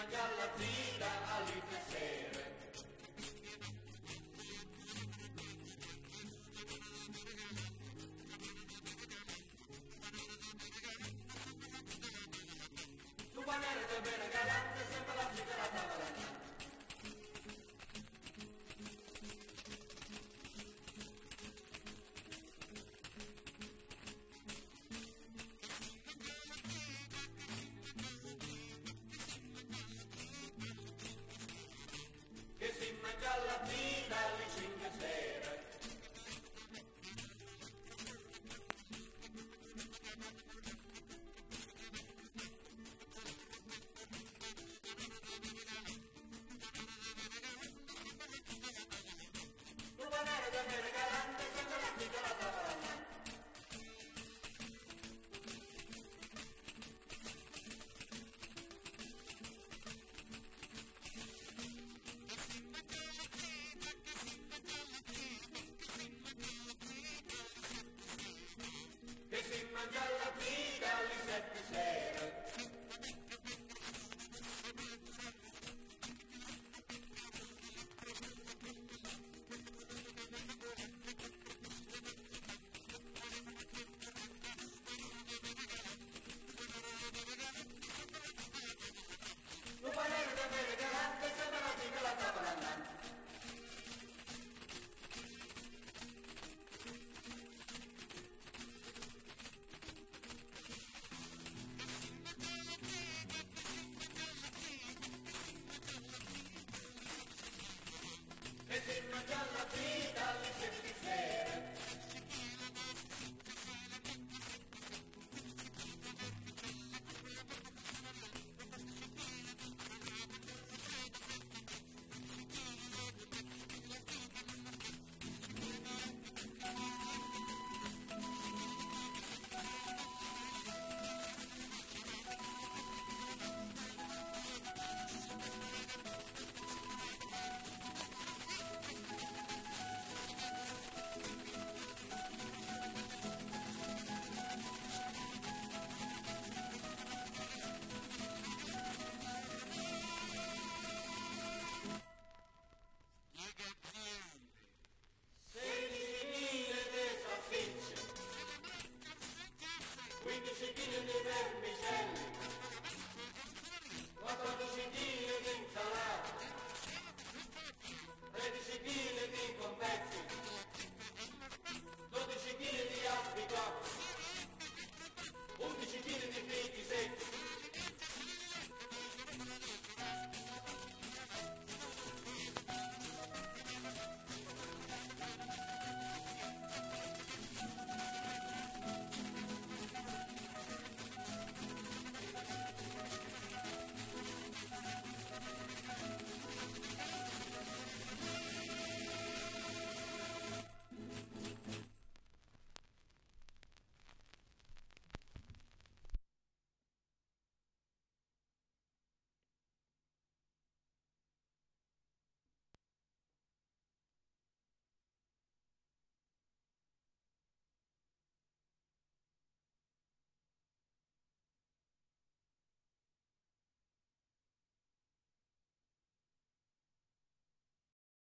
mangia la zina alle sere. Tu guardate bene galante, شديد النزاع مش وطن شديد.